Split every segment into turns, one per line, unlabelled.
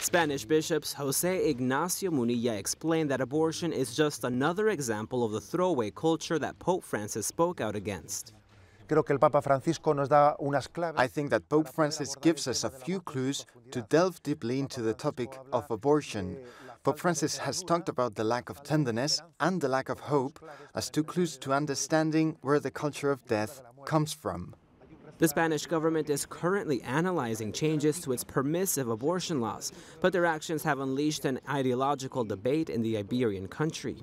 Spanish bishops Jose Ignacio Munilla explained that abortion is just another example of the throwaway culture that Pope Francis spoke out against.
Creo que el Papa Francisco nos da unas claves.
I think that Pope Francis gives us a few clues to delve deeply into the topic of abortion. Pope Francis has talked about the lack of tenderness and the lack of hope as two clues to understanding where the culture of death comes from.
The Spanish government is currently analyzing changes to its permissive abortion laws, but their actions have unleashed an ideological debate in the Iberian country.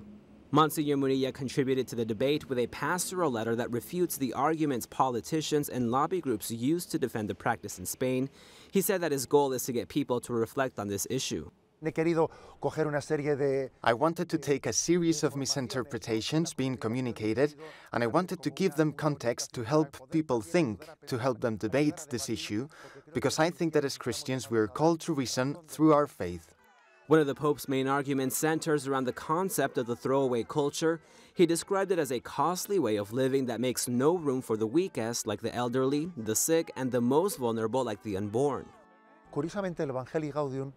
Monsignor Munilla contributed to the debate with a pastoral letter that refutes the arguments politicians and lobby groups use to defend the practice in Spain. He said that his goal is to get people to reflect on this issue.
He querido coger una serie de
I wanted to take a series of misinterpretations being communicated, and I wanted to give them context to help people think, to help them debate this issue, because I think that as Christians we are called to reason through our faith.
One of the Pope's main arguments centers around the concept of the throwaway culture. He described it as a costly way of living that makes no room for the weakest, like the elderly, the sick, and the most vulnerable, like the unborn.
Curiosamente, el Evangelii Gaudium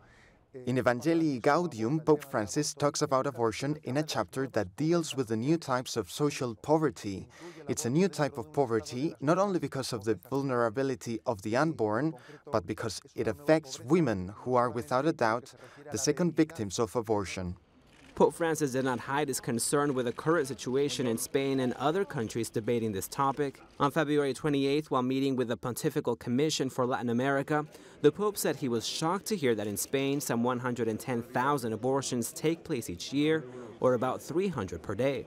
In Evangelii Gaudium, Pope Francis talks about abortion in a chapter that deals with the new types of social poverty. It's a new type of poverty not only because of the vulnerability of the unborn, but because it affects women who are without a doubt the second victims of abortion.
Pope Francis did not hide his concern with the current situation in Spain and other countries debating this topic. On February 28th, while meeting with the Pontifical Commission for Latin America, the Pope said he was shocked to hear that in Spain, some 110,000 abortions take place each year, or about 300 per day.